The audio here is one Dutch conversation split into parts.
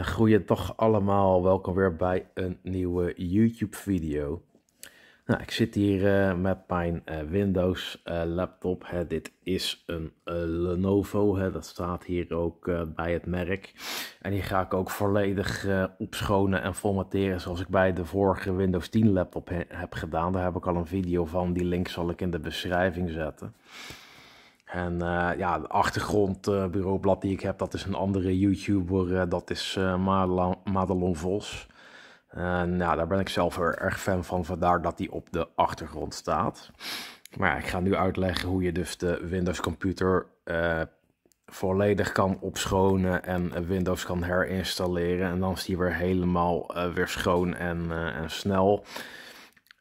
Groeien toch allemaal, welkom weer bij een nieuwe YouTube video. Nou, ik zit hier uh, met mijn uh, Windows laptop. Hè. Dit is een Lenovo, hè. dat staat hier ook bij het merk. En die ga ik ook volledig opschonen en formateren zoals ik bij de vorige Windows 10 laptop heb gedaan. Daar heb ik al een video van, die link zal ik in de beschrijving zetten. En uh, ja, de achtergrondbureaublad uh, die ik heb, dat is een andere YouTuber. Uh, dat is Madelon Vos. En ja, daar ben ik zelf erg fan van, vandaar dat die op de achtergrond staat. Maar ik ga nu uitleggen hoe je dus de Windows computer volledig kan opschonen en Windows kan herinstalleren. En dan is die weer helemaal weer schoon en, en snel.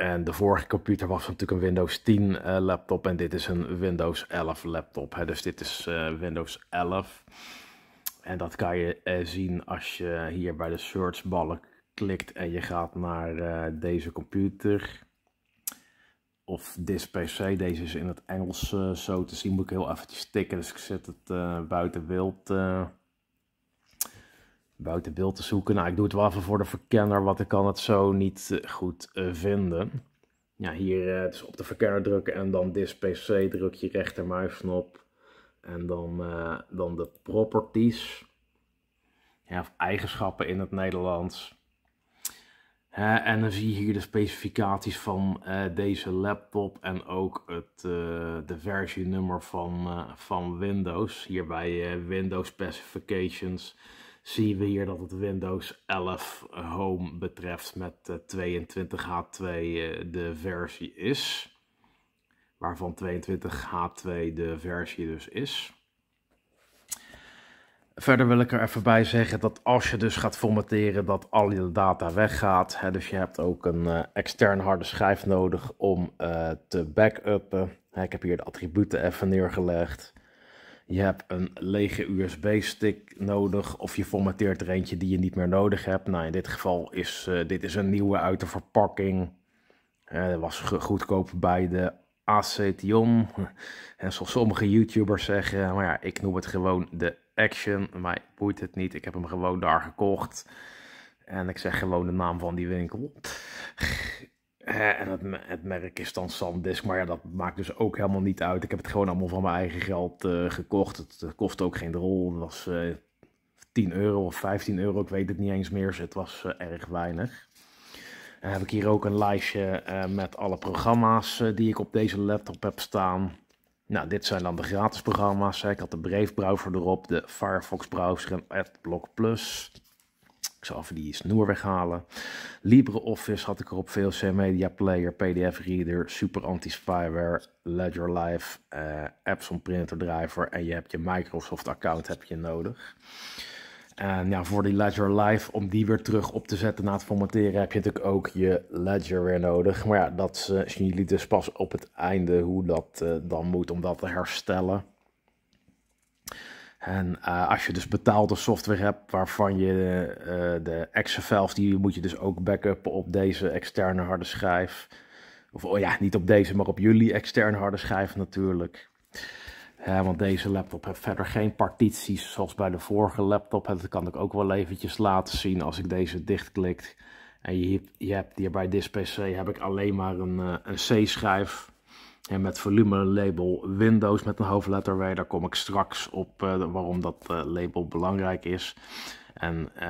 En de vorige computer was natuurlijk een Windows 10 uh, eh, laptop en dit is een Windows 11 laptop. Hè. Dus dit is uh, Windows 11. En dat kan je uh, zien als je hier bij de searchbalk klikt en je gaat naar deze computer. Of this PC, deze is in het Engels zo te zien. Moet ik heel eventjes tikken, dus ik zet het buiten beeld buiten beeld te zoeken. Nou, ik doe het wel even voor de verkenner, want ik kan het zo niet eh, goed uh, vinden. Ja, hier uh, dus op de verkenner drukken en dan this PC druk je rechtermuisknop. En dan, dan de properties. Ja, of eigenschappen in het Nederlands. en dan zie je hier de specificaties van deze laptop en ook het, de versienummer van, van Windows. Hier bij Windows Specifications zien we hier dat het Windows 11 Home betreft met 22H2 eh, de versie is. Waarvan 22H2 de versie dus is. Verder wil ik er even bij zeggen dat als je dus gaat formateren dat al je data weggaat. Dus je hebt ook een uh, externe harde schijf nodig om te backuppen. ik heb hier de attributen even neergelegd. Je hebt een lege USB-stick nodig of je formateert er eentje die je niet meer nodig hebt. Nou, in dit geval is uh, dit is een nieuwe uit de verpakking. Uh, dat was goedkoop bij de Acetion. En zoals sommige YouTubers zeggen, maar ja, ik noem het gewoon de Action. Mij boeit het niet, ik heb hem gewoon daar gekocht. En ik zeg gewoon de naam van die winkel en het, het, merk is dan SanDisk, maar ja, dat maakt dus ook helemaal niet uit. Ik heb het gewoon allemaal van mijn eigen geld uh, gekocht. Het, kost ook geen rol. Het was uh, eh, 10 euro of 15 euro, ik weet het niet eens meer. Dus het was uh, erg weinig. Dan heb ik hier ook een lijstje met alle programma's die ik op deze laptop heb staan. Nou, dit zijn dan de gratis programma's. Ik had de Brave browser erop, de Firefox browser en AdBlock Plus. Ik zal even die snoer weghalen. LibreOffice had ik erop, VLC Media Player, PDF Reader, Super Anti-Spyware, Ledger Live, uh, Epson Printer Driver en je hebt je Microsoft account heb je nodig. En ja, voor die Ledger Live, om die weer terug op te zetten na het formateren, heb je natuurlijk ook je Ledger weer nodig. Maar ja, dat uh, zien jullie dus pas op het einde hoe dat uh, dan moet om dat te herstellen. En uh, als je dus betaalde software hebt waarvan je uh, de files, die moet je dus ook backuppen op deze externe harde schijf. Of oh ja, niet op deze, maar op jullie externe harde schijf natuurlijk. Uh, want deze laptop heeft verder geen partities zoals bij de vorige laptop. Dat kan ik ook wel eventjes laten zien als ik deze dichtklik. En je, je hebt hier bij this PC heb ik alleen maar een, een C-schijf. En met volume label Windows met een hoofdletter W. Daar kom ik straks op uh, waarom dat uh, label belangrijk is. En uh,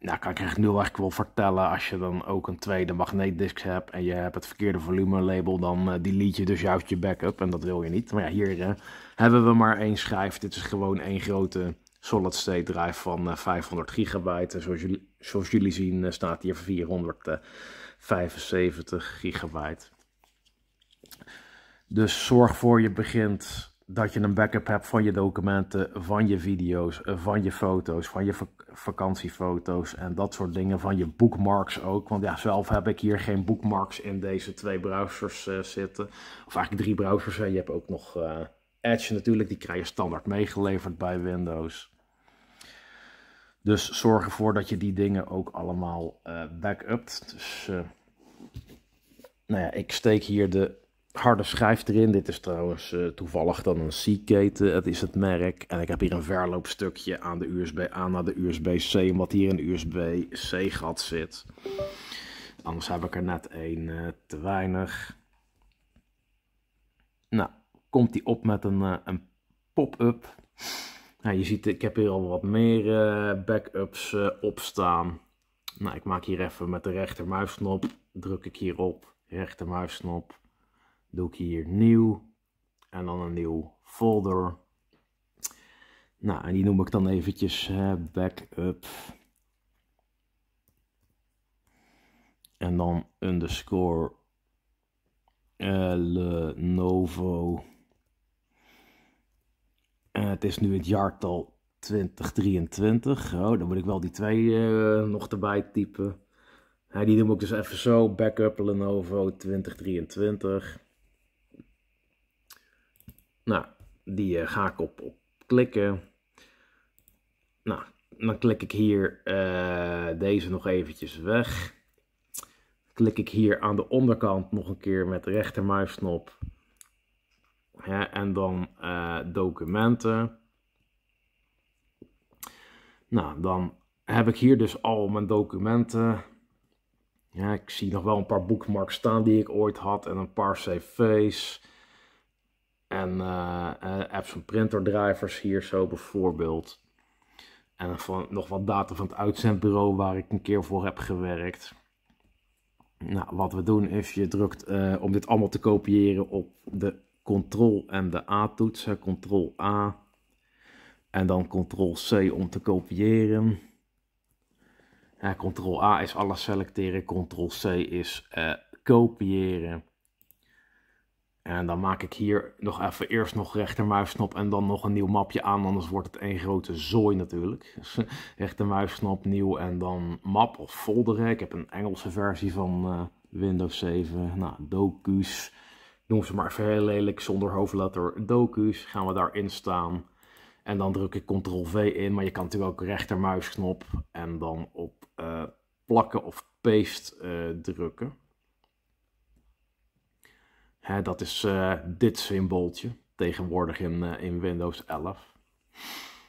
nou kan ik echt nu eigenlijk wel vertellen, als je dan ook een tweede magneetdisk hebt en je hebt het verkeerde volume label, dan delete je dus juist je backup en dat wil je niet. Maar ja, hier hebben we maar één schijf. Dit is gewoon één grote solid state drive van 500 gigabyte. En zoals jullie, zoals jullie zien staat hier 475 gigabyte. Dus zorg voor je begint dat je een backup hebt van je documenten, van je video's, eh, van je foto's, van je vakantiefoto's en dat soort dingen. Van je bookmarks ook. Want ja, zelf heb ik hier geen bookmarks in deze twee browsers uh, zitten. Of eigenlijk drie browsers. En je hebt ook nog uh, Edge natuurlijk. Die krijg je standaard meegeleverd bij Windows. Dus zorg ervoor dat je die dingen ook allemaal backupt. Dus nou ja, ik steek hier de harde schijf erin. Dit is trouwens uh, toevallig dan een C-keten, het is het merk. En ik heb hier een verloopstukje aan de USB-A naar de USB-C, omdat hier een USB-C gat zit. Anders heb ik er net één uh, te weinig. Nou, komt die op met een, uh, een pop-up. Nou, je ziet, ik heb hier al wat meer backups op staan. Nou, ik maak hier even met de rechtermuisknop, druk ik hierop, rechtermuisknop doe ik hier nieuw en dan een nieuw folder. Nou, en die noem ik dan eventjes backup. En dan underscore uh, Lenovo. Uh, het is nu het jaartal 2023. Oh, dan moet ik wel die twee uh, nog erbij typen. die noem ik dus even zo. Backup Lenovo 2023. Nou, die uh, ga ik op, op klikken. Nou, dan klik ik hier uh, deze nog eventjes weg. Klik ik hier aan de onderkant nog een keer met de rechtermuisknop. Ja, en dan uh, documenten. Nou, dan heb ik hier dus al mijn documenten. Ja, ik zie nog wel een paar bookmarks staan die ik ooit had en een paar cv's. En uh, apps van printerdrivers hier zo bijvoorbeeld. En van, nog wat data van het uitzendbureau waar ik een keer voor heb gewerkt. Nou, wat we doen is je drukt uh, om dit allemaal te kopiëren op de Ctrl en de A-toets. Ctrl A en dan Ctrl C om te kopiëren. Ja, Ctrl A is alles selecteren, Ctrl C is kopiëren. En dan maak ik hier nog even eerst nog rechtermuisknop en dan nog een nieuw mapje aan, anders wordt het één grote zooi natuurlijk. Dus rechtermuisknop, nieuw en dan map of folder. Ik heb een Engelse versie van uh, Windows 7. Nou, docu's. Noem ze maar even heel lelijk zonder hoofdletter. Docu's gaan we daarin staan. En dan druk ik Ctrl-V in, maar je kan natuurlijk ook rechtermuisknop en dan op uh, plakken of paste drukken dat is uh, dit symbooltje tegenwoordig in, uh, in Windows 11.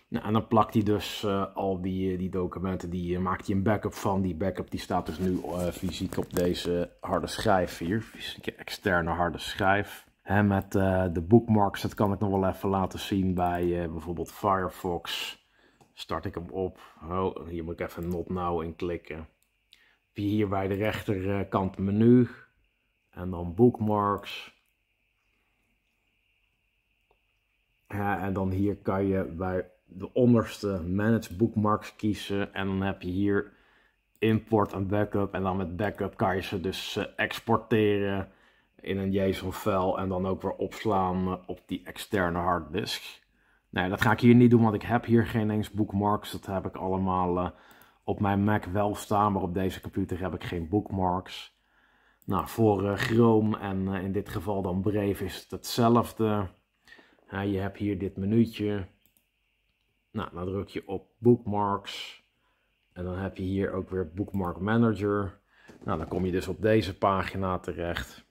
Nou, en dan plakt hij dus uh, al die, die documenten, die maakt hij een backup van. Die backup die staat dus nu fysiek op deze harde schijf hier, fysieke externe harde schijf. Hè, met de bookmarks, dat kan ik nog wel even laten zien bij bijvoorbeeld Firefox. Start ik hem op. Hier moet ik even not now in klikken. Heb hier bij de rechterkant menu en dan bookmarks. Ja, en dan hier kan je bij de onderste manage bookmarks kiezen. En dan heb je hier import en backup. En dan met backup kan je ze dus eh, exporteren in een JSON-file. En dan ook weer opslaan eh, op die externe harddisk. Nee, dat ga ik hier niet doen, want ik heb hier geen eens bookmarks. Dat heb ik allemaal uh, op mijn Mac wel staan, maar op deze computer heb ik geen bookmarks. Nou, voor uh, Chrome en uh, in dit geval dan Brave is het hetzelfde. Je hebt hier dit menuutje. Nou, dan druk je op Bookmarks. En dan heb je hier ook weer Bookmark Manager. Nou, dan kom je dus op deze pagina terecht.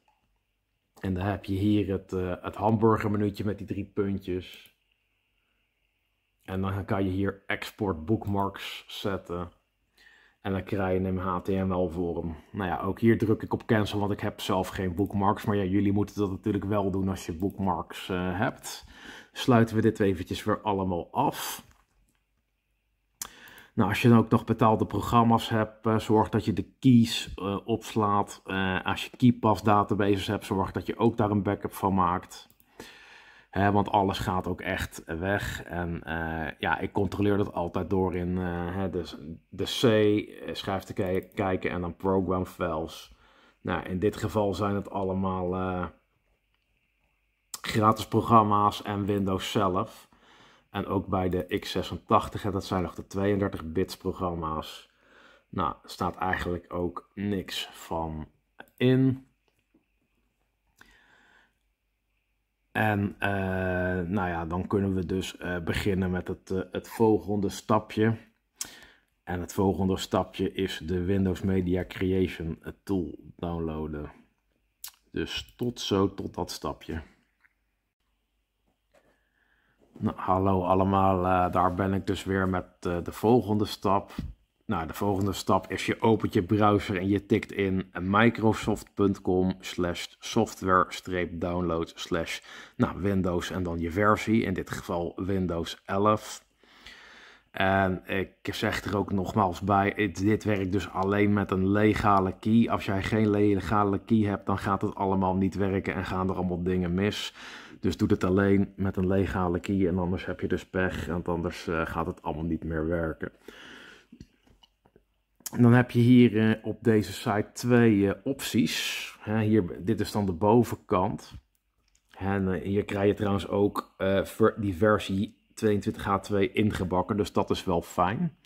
En dan heb je hier het, het hamburgermenuutje met die drie puntjes. En dan kan je hier Export Bookmarks zetten. En dan krijg je een HTML vorm. Nou ja, ook hier druk ik op cancel, want ik heb zelf geen bookmarks. Maar ja, jullie moeten dat natuurlijk wel doen als je bookmarks uh, hebt. Sluiten we dit eventjes weer allemaal af. Nou, als je dan ook nog betaalde programma's hebt, uh, zorg dat je de keys uh, opslaat. als je KeyPass databases hebt, zorg dat je ook daar een backup van maakt want alles gaat ook echt weg. En uh, ja, ik controleer dat altijd door in uh, de, de C eh, schrijf te kijken en dan program files. Nou, in dit geval zijn het allemaal gratis programma's en Windows zelf. En ook bij de x86, hè, dat zijn nog de 32 bits programma's. Nou, staat eigenlijk ook niks van in. En uh, nou ja, dan kunnen we dus uh, beginnen met het, uh, het volgende stapje. En het volgende stapje is de Windows Media Creation Tool downloaden. Dus tot zo, tot dat stapje. Nou, hallo allemaal, daar ben ik dus weer met de volgende stap. Nou, de volgende stap is je opent je browser en je tikt in microsoft.com slash software-download slash nou, Windows en dan je versie, in dit geval Windows 11. En ik zeg er ook nogmaals bij, dit werkt dus alleen met een legale key. Als jij geen legale key hebt, dan gaat het allemaal niet werken en gaan er allemaal dingen mis. Dus doe het alleen met een legale key en anders heb je dus pech, en anders uh, gaat het allemaal niet meer werken. Dan heb je hier uh, op deze site twee uh, opties. hier, dit is dan de bovenkant. En hier krijg je trouwens ook die versie 22H2 ingebakken, dus dat is wel fijn.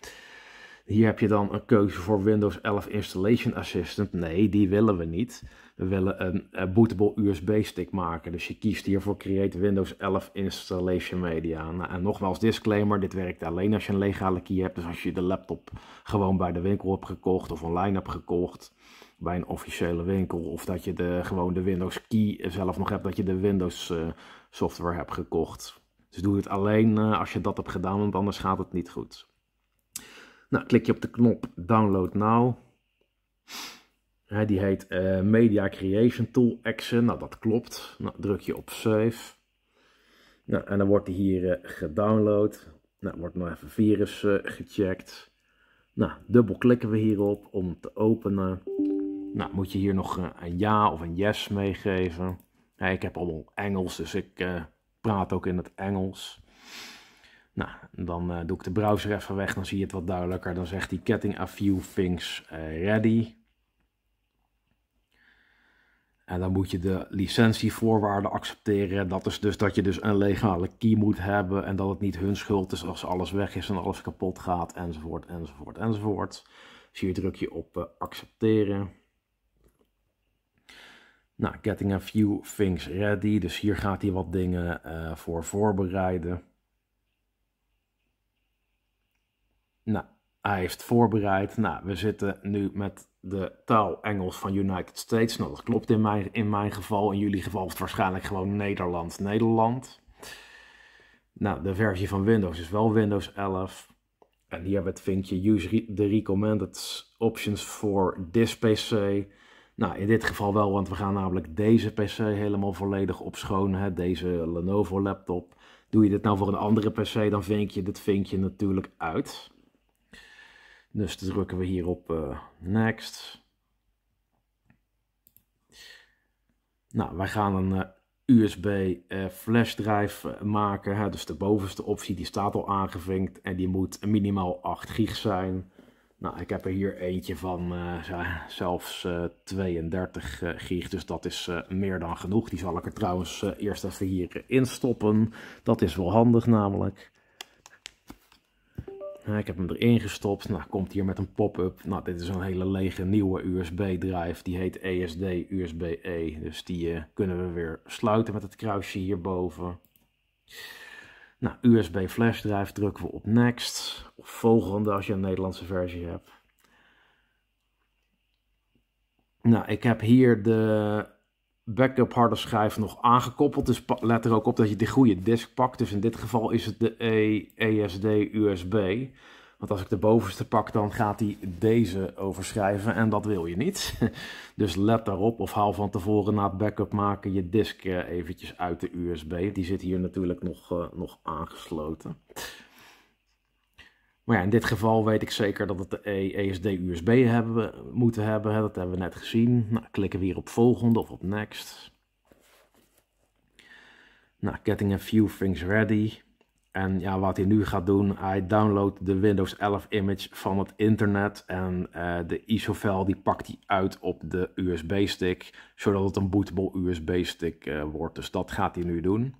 Hier heb je dan een keuze voor Windows 11 Installation Assistant. Nee, die willen we niet. We willen een, een bootable USB-stick maken. Dus je kiest hier voor Create Windows 11 Installation Media. Nou, en nogmaals disclaimer, dit werkt alleen als je een legale key hebt. Dus als je de laptop gewoon bij de winkel hebt gekocht of online hebt gekocht. Bij een officiële winkel. Of dat je de, gewoon de Windows key zelf nog hebt, dat je de Windows uh, software hebt gekocht. Dus doe het alleen uh, als je dat hebt gedaan, want anders gaat het niet goed. Nou, klik je op de knop Download Now. Die heet uh, Media Creation Tool Action. Nou, dat klopt. Nou, druk je op Save. Nou, en dan wordt die hier uh, gedownload. Nou, wordt nog even virus uh, gecheckt. Nou, dubbel klikken we hierop om te openen. Nou, moet je hier nog een ja of een yes meegeven. Ja, ik heb allemaal Engels, dus ik praat ook in het Engels. Nou, dan doe ik de browser even weg, dan zie je het wat duidelijker. Dan zegt hij getting a few things ready. En dan moet je de licentievoorwaarden accepteren. Dat is dus dat je dus een legale key moet hebben en dat het niet hun schuld is als alles weg is en alles kapot gaat enzovoort enzovoort enzovoort. Dus hier druk je op uh, accepteren. Nou, getting a few things ready. Dus hier gaat hij wat dingen uh, voor voorbereiden. Nou, hij heeft voorbereid. Nou, we zitten nu met de taal Engels van United States. Nou, dat klopt in mijn, in mijn geval. In jullie geval is het waarschijnlijk gewoon Nederland-Nederland. Nou, de versie van Windows is wel Windows 11. En hier hebben we het Use the recommended options for this PC. Nou, in dit geval wel, want we gaan namelijk deze PC helemaal volledig opschonen. Deze Lenovo laptop. Doe je dit nou voor een andere PC, dan vink je dit vinkje natuurlijk uit. Dus drukken we hier op uh, Next. Nou, wij gaan een uh, USB uh, flash drive maken. Hè? Dus de bovenste optie die staat al aangevinkt en die moet minimaal 8 gig zijn. Nou, ik heb er hier eentje van zelfs uh, 32 uh, gig, dus dat is meer dan genoeg. Die zal ik er trouwens eerst even hier instoppen. Dat is wel handig namelijk. Ik heb hem erin gestopt. Nou, komt hier met een pop-up. Nou, dit is een hele lege nieuwe USB-drive. Die heet ESD USB-E. Dus die kunnen we weer sluiten met het kruisje hierboven. Nou, USB flash drive drukken we op next. Of volgende als je een Nederlandse versie hebt. Nou, ik heb hier de backup harde schijf nog aangekoppeld. Dus let er ook op dat je de goede disk pakt. Dus in dit geval is het de e ESD USB. Want als ik de bovenste pak, dan gaat hij deze overschrijven en dat wil je niet. Dus let daarop of haal van tevoren na het backup maken je disk eh, eventjes uit de USB. Die zit hier natuurlijk nog, uh, nog aangesloten. Maar ja, in dit geval weet ik zeker dat het de ESD USB hebben, moeten hebben. Dat hebben we net gezien. Nou, klikken we hier op volgende of op next. Nou, getting a few things ready. En ja, wat hij nu gaat doen, hij downloadt de Windows 11 image van het internet en uh, de ISO-file die pakt hij uit op de USB-stick, zodat het een bootable USB-stick uh, wordt. Dus dat gaat hij nu doen.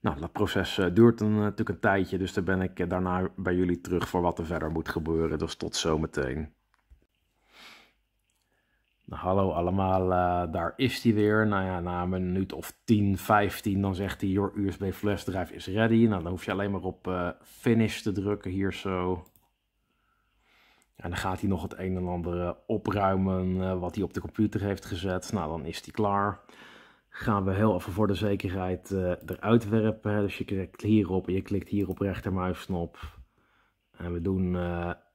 Nou, dat proces uh, duurt een, natuurlijk een tijdje, dus dan ben ik daarna bij jullie terug voor wat er verder moet gebeuren. Dus tot zometeen. Nou, hallo allemaal, daar is hij weer. Nou ja, na een minuut of 10, 15, dan zegt hij, your USB flash drive is ready. Nou, dan hoef je alleen maar op finish te drukken hier zo. En dan gaat hij nog het een en ander opruimen wat hij op de computer heeft gezet. Nou, dan is hij klaar. Gaan we heel even voor de zekerheid eruit werpen. Dus je klikt hierop en je klikt hier op rechtermuisknop. En we doen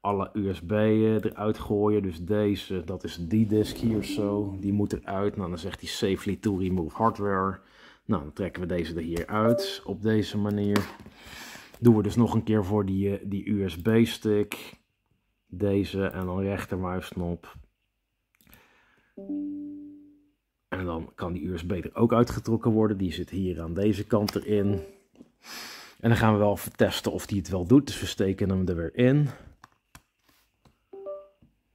alle USB'en eruit gooien. Dus deze, dat is die disk hier zo. Die moet eruit. Nou, dan zegt hij safely to remove hardware. Nou, dan trekken we deze er hier uit. Op deze manier. Doen we dus nog een keer voor die, eh, die USB-stick. Deze en dan rechtermuisknop. En dan kan die USB er ook uitgetrokken worden. Die zit hier aan deze kant erin. En dan gaan we wel even testen of die het wel doet. Dus we steken hem er weer in.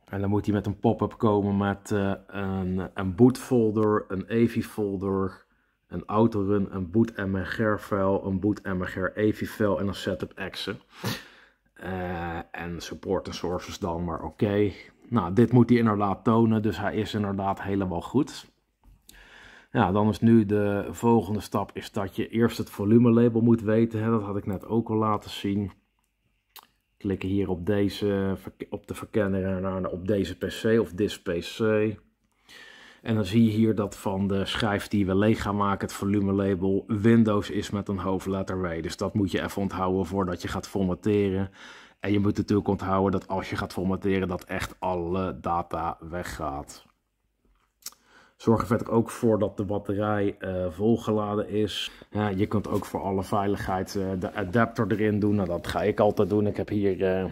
En dan moet hij met een pop-up komen met uh, een, een boot folder, een AVI folder, een autorun, een boot file, een boot file en een setup exe. Uh, en support en sources dan, maar oké. Nou, dit moet hij inderdaad tonen, dus hij is inderdaad helemaal goed. Ja, dan is nu de volgende stap is dat je eerst het volume label moet weten. Dat had ik net ook al laten zien klikken hier op, deze, op de verkenner en op deze PC of this PC. En dan zie je hier dat van de schijf die we leeg gaan maken, het volume label Windows is met een hoofdletter W. Dus dat moet je even onthouden voordat je gaat formateren. En je moet natuurlijk onthouden dat als je gaat formateren, dat echt alle data weggaat. Zorg er verder ook voor dat de batterij uh, volgeladen is. Je kunt ook voor alle veiligheid uh, de adapter erin doen. Nou, dat ga ik altijd doen. Ik heb hier uh,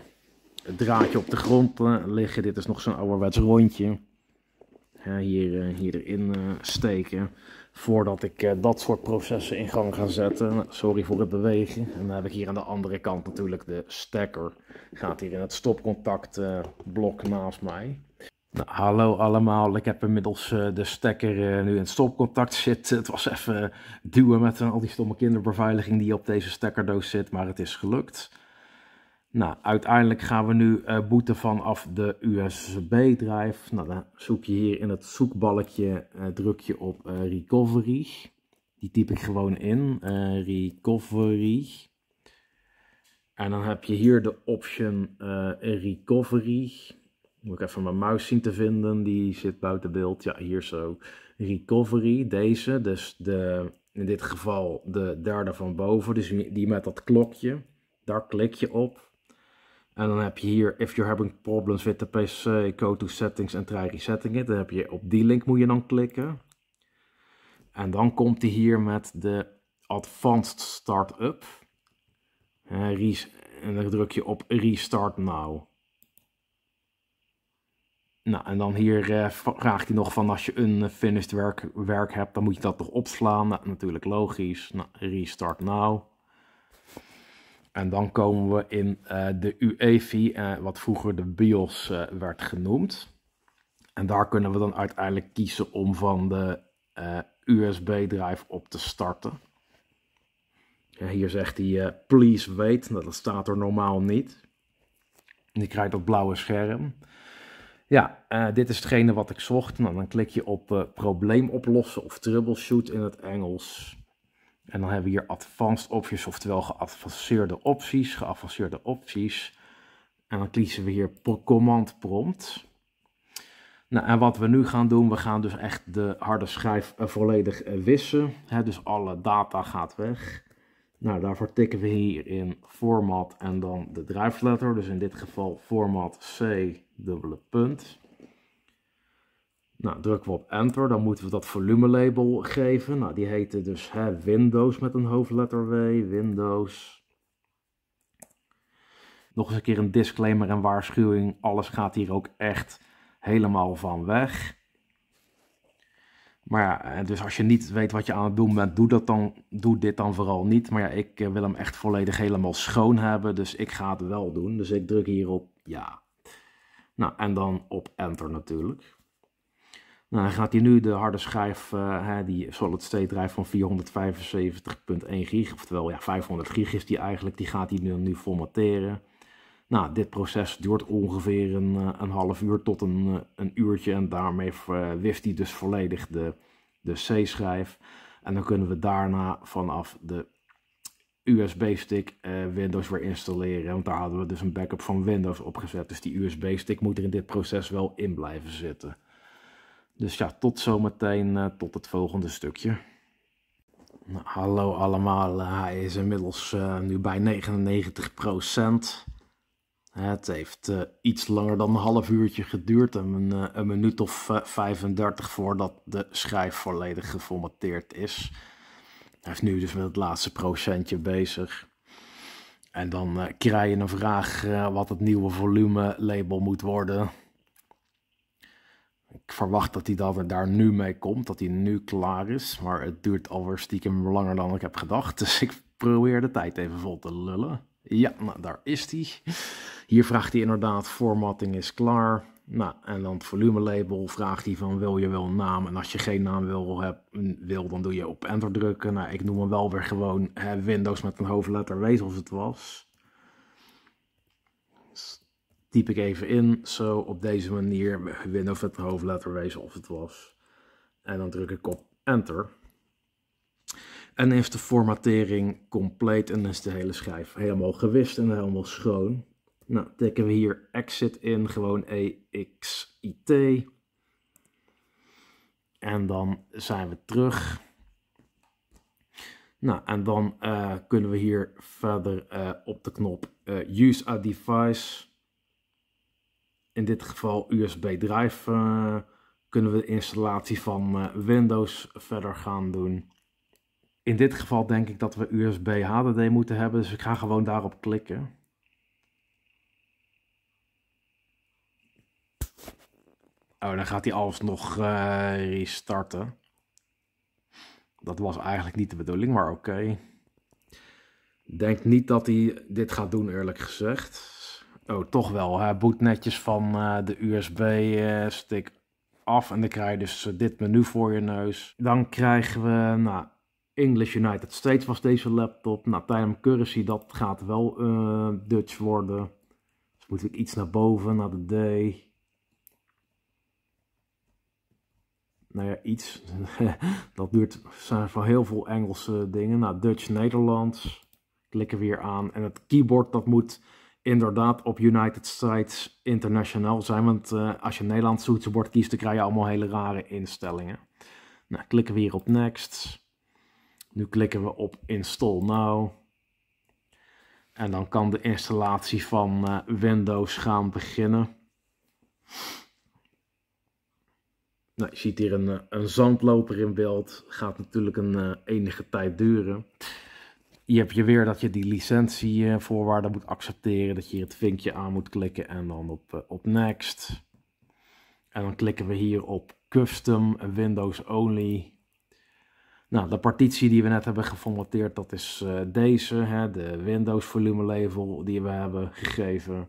het draadje op de grond liggen. Dit is nog zo'n ouderwets rondje. hier, hier erin steken. Voordat ik dat soort processen in gang ga zetten. Nou, sorry voor het bewegen. En dan heb ik hier aan de andere kant natuurlijk de stekker. Gaat hier in het stopcontactblok naast mij. Nou, hallo allemaal, ik heb inmiddels uh, de stekker uh, nu in stopcontact zit. Het was even duwen met al die stomme kinderbeveiliging die op deze stekkerdoos zit, maar het is gelukt. Nou, uiteindelijk gaan we nu uh, boeten vanaf de USB-drive. Nou, dan zoek je hier in het zoekbalkje, druk je op recovery. Die typ ik gewoon in, recovery. En dan heb je hier de option recovery. Moet ik even mijn muis zien te vinden. Die zit buiten beeld. Ja, hier zo. Recovery, deze. Dus de, in dit geval de derde van boven. Dus die met dat klokje. Daar klik je op. En dan heb je hier, if you're having problems with the PC, go to settings and try resetting it. Dan heb je op die link moet je dan klikken. En dan komt hij hier met de Advanced Startup. En dan druk je op Restart Now. Nou, en dan hier uh, vraagt hij nog van als je een finished werk, werk hebt, dan moet je dat nog opslaan. Nou, natuurlijk logisch. Nou, restart now. En dan komen we in uh, de UEFI, eh, wat vroeger de BIOS werd genoemd. En daar kunnen we dan uiteindelijk kiezen om van de USB-drive op te starten. hier zegt hij please wait, nou, dat staat er normaal niet. En je krijgt dat blauwe scherm. Ja, uh, dit is hetgene wat ik zocht. Nou, dan klik je op uh, probleem oplossen of troubleshoot in het Engels. En dan hebben we hier advanced options, oftewel geavanceerde opties, geavanceerde opties. En dan kiezen we hier command prompt. Nou, en wat we nu gaan doen, we gaan dus echt de harde schijf uh, volledig wissen. Hè, dus alle data gaat weg. Nou, daarvoor tikken we hier in format en dan de drive letter. Dus in dit geval format C dubbele punt. Nou, drukken we op enter, dan moeten we dat volume label geven. Nou, die heette dus hè, Windows met een hoofdletter W, Windows. Nog eens een keer een disclaimer en waarschuwing, alles gaat hier ook echt helemaal van weg. Maar ja, dus als je niet weet wat je aan het doen bent, doe, dat dan, doe dit dan vooral niet. Maar ja, ik eh, wil hem echt volledig helemaal schoon hebben, dus ik ga het wel doen. Dus ik druk hier op ja. Nou, en dan op enter natuurlijk. Nou, dan gaat hij nu de harde schijf, uh, die solid state drive van 475.1 gig, oftewel ja, 500 gig is die eigenlijk, die gaat hij nu, nu formateren. Nou, dit proces duurt ongeveer een, eh, een half uur tot een, eh, een uurtje en daarmee wift hij dus volledig de, de C-schijf. En dan kunnen we daarna vanaf de USB-stick Windows weer installeren. Want daar hadden we dus een backup van Windows opgezet. Dus die USB-stick moet er in dit proces wel in blijven zitten. Dus ja, tot zometeen, tot het volgende stukje. Nou, hallo allemaal, hij is inmiddels nu bij 99%. Het heeft uh, iets langer dan een half uurtje geduurd, een, uh, een minuut of uh, eh, 35 voordat de schijf volledig geformateerd is. Hij is nu dus met het laatste procentje bezig. En dan krijg je een vraag wat het nieuwe volume label moet worden. Ik verwacht dat hij dat daar nu mee komt, dat hij nu klaar is. Maar het duurt alweer stiekem langer dan ik heb gedacht. Dus ik probeer de tijd even vol te lullen. Ja, nou daar is hij. Hier vraagt hij inderdaad, formatting is klaar. Nou, en dan het volumelabel vraagt hij van wil je wel een naam? En als je geen naam wil, heb, wil dan doe je op enter drukken. Nou, ik noem hem wel weer gewoon hè, Windows met een hoofdletter W zoals het was. Typ ik even in, zo op deze manier, Windows met een hoofdletter W zoals het was. En dan druk ik op enter. En is de formatering compleet en is de hele schijf helemaal gewist en helemaal schoon. Nou, tikken we hier exit in, gewoon EXIT. En dan zijn we terug. Nou, en dan uh, kunnen we hier verder uh, op de knop uh, Use a Device. In dit geval USB Drive kunnen we de installatie van Windows verder gaan doen. In dit geval denk ik dat we USB HDD moeten hebben, dus ik ga gewoon daarop klikken. Oh, dan gaat hij alsnog uh, restarten. Dat was eigenlijk niet de bedoeling, maar oké. Okay. Denk niet dat hij dit gaat doen, eerlijk gezegd. Oh, toch wel. Hij boet netjes van uh, de USB-stick af. En dan krijg je dus uh, dit menu voor je neus. Dan krijgen we, nou, English United States was deze laptop. Nou, Time Currency, dat gaat wel Dutch worden. Dus moet ik iets naar boven, naar de D. nou ja, iets. dat duurt zijn van heel veel Engelse dingen. Nou, Dutch, Nederlands. Klikken we hier aan. En het keyboard dat moet inderdaad op United States International zijn. Want uh, als je Nederlands toetsenbord kiest, dan krijg je allemaal hele rare instellingen. Nou, klikken we hier op Next. Nu klikken we op Install Now. En dan kan de installatie van uh, Windows gaan beginnen. Nou, je ziet hier een, eh, een zandloper in beeld. Gaat natuurlijk een uh, enige tijd duren. Je hebt je weer dat je die licentievoorwaarden moet accepteren. Dat je hier het vinkje aan moet klikken en dan op, uh, op next. En dan klikken we hier op custom Windows only. Nou, de partitie die we net hebben geformateerd, dat is deze. Hè, de Windows volume label die we hebben gegeven.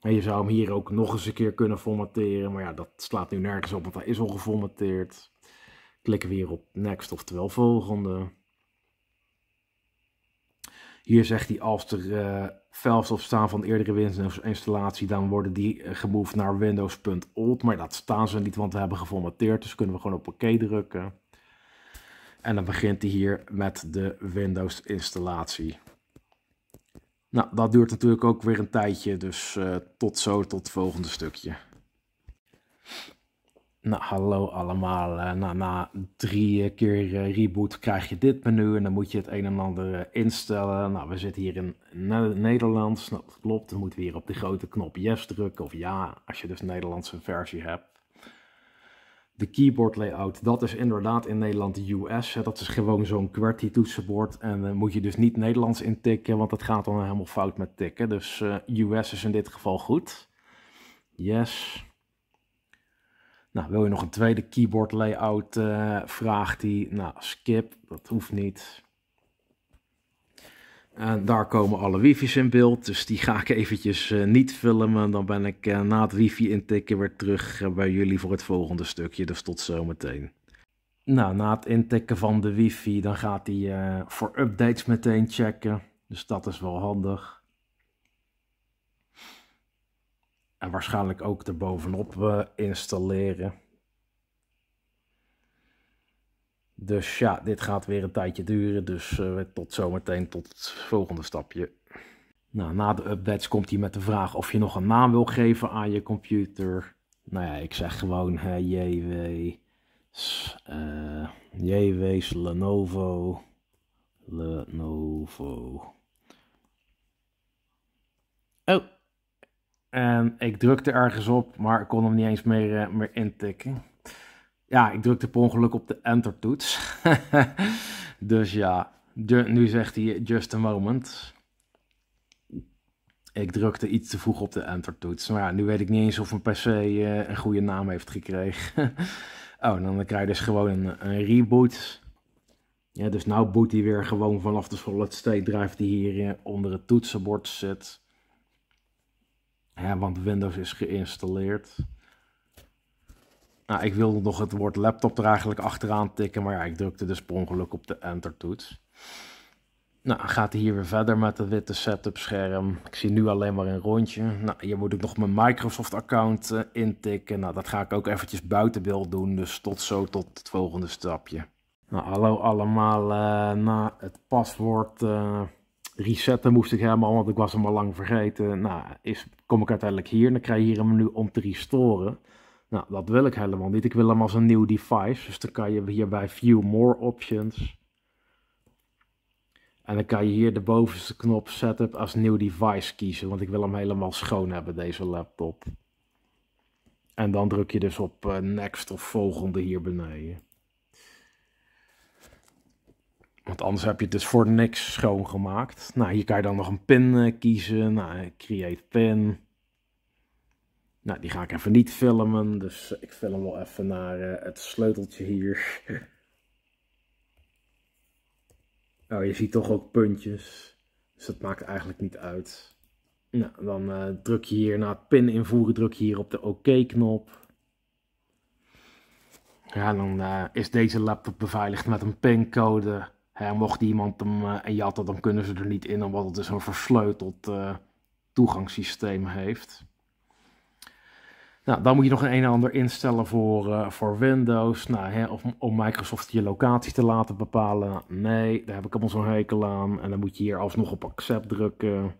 En je zou hem hier ook nog eens een keer kunnen formateren. Maar ja, dat slaat nu nergens op, want hij is al geformateerd. Klikken we hier op next, oftewel volgende. Hier zegt hij als er uh, files op staan van eerdere Windows installatie, dan worden die uh, gemoved naar windows.old. Maar dat staan ze niet, want we hebben geformateerd. Dus kunnen we gewoon op oké drukken. En dan begint hij hier met de Windows installatie. Nou, dat duurt natuurlijk ook weer een tijdje, dus uh, tot zo, tot het volgende stukje. Nou, hallo allemaal. Uh, nou, na drie keer uh, reboot krijg je dit menu en dan moet je het een en ander instellen. Nou, we zitten hier in Nederlands. Nou, dat klopt. Dan moeten we hier op de grote knop yes drukken of ja, als je dus een Nederlandse versie hebt de keyboard layout, dat is inderdaad in Nederland de US. Dat is gewoon zo'n QWERTY toetsenbord. En dan uh, moet je dus niet Nederlands intikken, want dat gaat dan helemaal fout met tikken. Dus uh, US is in dit geval goed. Yes. Nou, wil je nog een tweede keyboard layout, uh, vraagt hij. Nou, skip, dat hoeft niet. En daar komen alle wifi's in beeld, dus die ga ik eventjes uh, niet filmen. Dan ben ik uh, na het wifi intikken weer terug bij jullie voor het volgende stukje, dus tot zometeen. Nou, na het intikken van de wifi, dan gaat hij voor updates meteen checken. Dus dat is wel handig. En waarschijnlijk ook erbovenop installeren. Dus ja, dit gaat weer een tijdje duren. Dus uh, tot zometeen, tot het volgende stapje. Nou, na de updates komt hij met de vraag of je nog een naam wil geven aan je computer. Nou ja, ik zeg gewoon hè, JW, JW's Lenovo, Lenovo. Oh, en ik drukte ergens op, maar ik kon hem niet eens meer, uh, meer intikken. Ja, ik drukte per ongeluk op de enter-toets. dus ja, nu zegt hij just a moment. Ik drukte iets te vroeg op de enter-toets. Maar ja, nu weet ik niet eens of een PC uh, een goede naam heeft gekregen. oh, dan krijg je dus gewoon een, een, reboot. Ja, dus nou boot hij weer gewoon vanaf de solid state drive die hier uh, onder het toetsenbord zit. Ja, want Windows is geïnstalleerd. Nou, ik wilde nog het woord laptop er eigenlijk achteraan tikken, maar ja, ik drukte dus per ongeluk op de enter-toets. Nou, gaat hij hier weer verder met het witte setup scherm. Ik zie nu alleen maar een rondje. Nou, hier moet ik nog mijn Microsoft account uh, intikken. Nou, dat ga ik ook eventjes buiten beeld doen. Dus tot zo, tot het volgende stapje. Nou, hallo allemaal. Uh, na het paswoord uh, resetten moest ik helemaal, want ik was hem al lang vergeten. Nou, is, kom ik uiteindelijk hier en dan krijg je hier een menu om te restoren. Nou, dat wil ik helemaal niet. Ik wil hem als een nieuw device. Dus dan kan je hier bij View More Options en dan kan je hier de bovenste knop Setup als nieuw device kiezen. Want ik wil hem helemaal schoon hebben, deze laptop. En dan druk je dus op uh, Next of volgende hier beneden. Want anders heb je het dus voor niks schoongemaakt. Nou, hier kan je dan nog een pin uh, kiezen. Nou, create pin. Nou, die ga ik even niet filmen. Dus ik film wel even naar uh, het sleuteltje hier. Oh, je ziet toch ook puntjes. Dus dat maakt eigenlijk niet uit. Nou, dan uh, druk je hier na het pin invoeren, druk je hier op de OK-knop. Ja, dan uh, is deze laptop beveiligd met een pincode. Ja, mocht iemand hem en jatten, dan kunnen ze er niet in, omdat het dus een versleuteld toegangssysteem heeft. Nou, dan moet je nog een, en ander instellen voor, uh, voor Windows. Nou, hè, of, om Microsoft je locatie te laten bepalen. Nee, daar heb ik allemaal zo'n hekel aan. En dan moet je hier alsnog op accept drukken.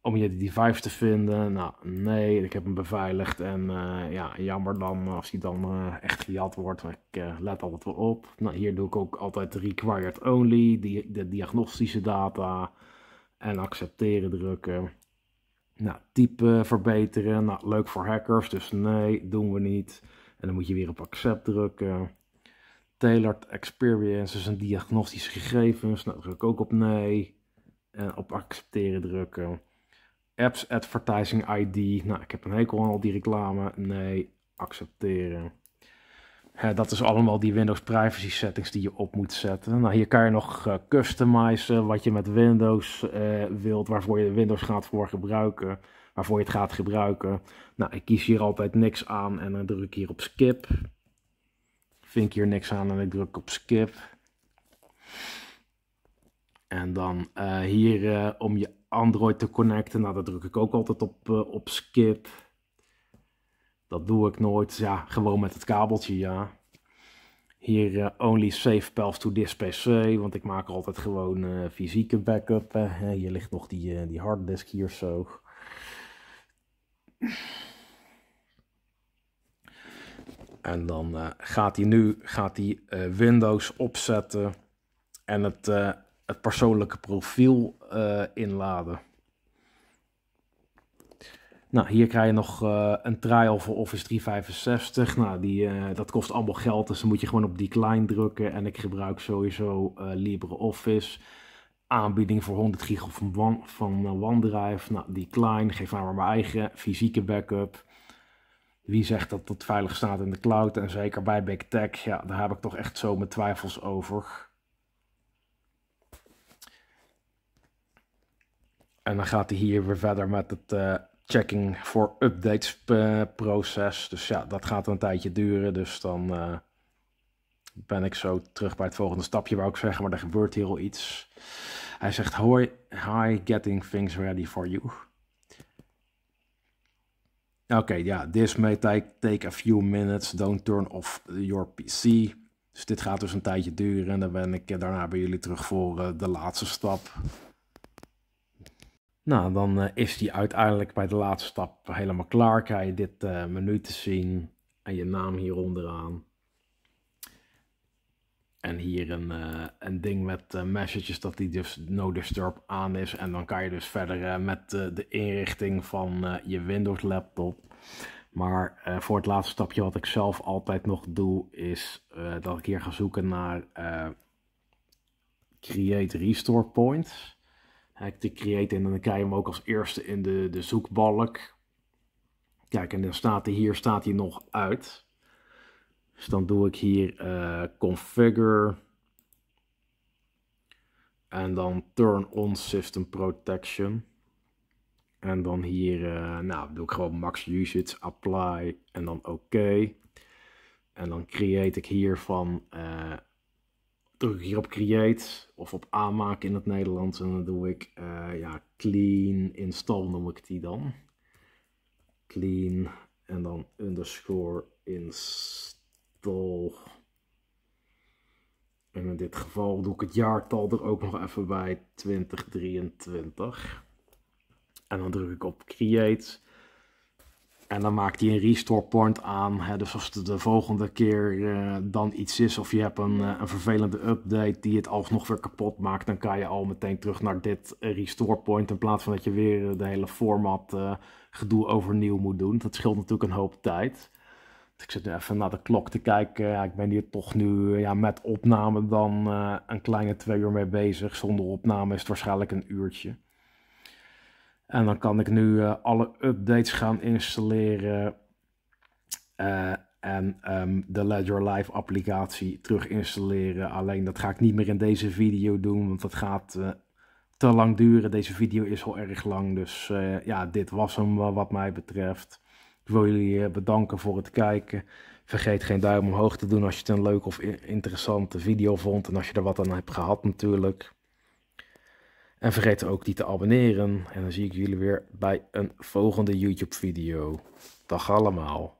Om je device te vinden. Nou, nee, ik heb hem beveiligd. En uh, ja, jammer dan als hij dan uh, echt gejat wordt. Ik let altijd wel op. Nou, hier doe ik ook altijd required only. Die, de diagnostische data. En accepteren drukken. Nou, type verbeteren. Nou, leuk voor hackers, dus nee, doen we niet. En dan moet je weer op accept drukken. Tailored experience, dus een diagnostische gegevens. Nou, druk ook op nee. En op accepteren drukken. Apps advertising ID. Nou, ik heb een hekel aan al die reclame. Nee, accepteren dat is allemaal die Windows privacy settings die je op moet zetten. Nou, hier kan je nog uh, customizen wat je met Windows uh, wilt, waarvoor je Windows gaat voor gebruiken, waarvoor je het gaat gebruiken. Nou, ik kies hier altijd niks aan en dan druk ik hier op skip. Vink hier niks aan en ik druk op skip. En dan uh, hier om je Android te connecten, nou, daar druk ik ook altijd op, op skip. Dat doe ik nooit. Ja, gewoon met het kabeltje, ja. Hier uh, only save files to this PC, want ik maak altijd gewoon uh, fysieke backup. Uh, hier ligt nog die, die harddisk hier zo. En dan gaat hij nu gaat hij, Windows opzetten en het, het persoonlijke profiel inladen. Nou, hier krijg je nog uh, een trial voor Office 365. Nou, die, uh, dat kost allemaal geld, dus dan moet je gewoon op decline drukken. En ik gebruik sowieso uh, LibreOffice. Aanbieding voor 100 gig van, van OneDrive. Nou, decline, geef maar mijn eigen fysieke backup. Wie zegt dat dat veilig staat in de cloud? En zeker bij Big Tech, ja, daar heb ik toch echt zo mijn twijfels over. En dan gaat hij hier weer verder met het checking voor updates uh, proces. Dus ja, dat gaat een tijdje duren. Dus dan uh, ben ik zo terug bij het volgende stapje, wou ik zeggen. Maar er gebeurt hier al iets. Hij zegt, hoi, hi, getting things ready for you. Oké, ja, this may take, take a few minutes. Don't turn off your PC. Dus dit gaat dus een tijdje duren en dan ben ik daarna bij jullie terug voor de laatste stap. Nou, dan is die uiteindelijk bij de laatste stap helemaal klaar. Krijg je dit menu te zien en je naam hier onderaan. En hier een, uh, een ding met messages dat die dus no disturb aan is. En dan kan je dus verder met de inrichting van je Windows laptop. Maar voor het laatste stapje wat ik zelf altijd nog doe is dat ik hier ga zoeken naar Create Restore Points. Te create en dan krijg je hem ook als eerste in de, de zoekbalk. Kijk, en dan staat hij hier staat hij nog uit. Dus dan doe ik hier uh, configure. En dan turn on system protection. En dan hier, uh, nou, doe ik gewoon max usage, apply en dan oké. En dan create ik hiervan, uh, druk ik hier op create of op aanmaken in het Nederlands. En dan doe ik, uh, ja, clean install noem ik die dan. Clean en dan underscore install en in dit geval doe ik het jaartal er ook nog even bij 2023. En dan druk ik op create. En dan maakt hij een restore point aan. Dus als het de volgende keer uh, dan iets is of je hebt een, uh, een vervelende update die het alsnog weer kapot maakt, dan kan je al meteen terug naar dit restore point in plaats van dat je weer de hele format gedoe overnieuw moet doen. Dat scheelt natuurlijk een hoop tijd. Ik zit even naar de klok te kijken. Ja, ik ben hier toch nu ja, met opname dan een kleine twee uur mee bezig. Zonder opname is het waarschijnlijk een uurtje. En dan kan ik nu uh, alle updates gaan installeren. Uh, en um, de Ledger Live applicatie terug installeren. Alleen dat ga ik niet meer in deze video doen, want dat gaat te lang duren. Deze video is al erg lang, dus ja, dit was hem wat mij betreft. Ik wil jullie eh, bedanken voor het kijken. Vergeet geen duim omhoog te doen als je het een leuke of interessante video vond. En als je er wat aan hebt gehad natuurlijk. En vergeet ook niet te abonneren. En dan zie ik jullie weer bij een volgende YouTube video. Dag allemaal.